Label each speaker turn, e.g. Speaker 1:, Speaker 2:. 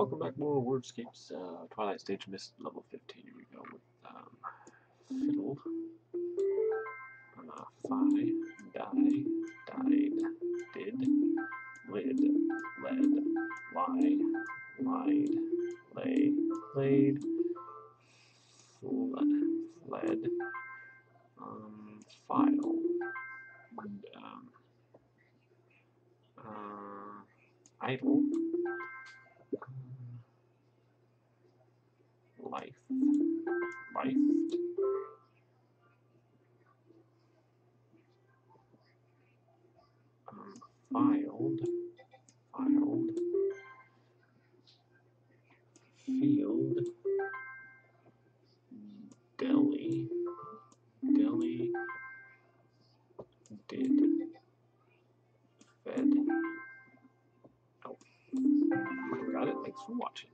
Speaker 1: welcome back more Wordscapes, uh, Twilight Stage Mist level 15. Here we go with um, Fiddle, uh, Fi, Die, Died, Did, Lid, Led, Lie, Lied, Lay, Played, Fled, Fled, um, File, and, um, uh, Idle, life, life, um, filed, filed, field, deli, deli, did, fed. Oh, got it. Thanks for watching.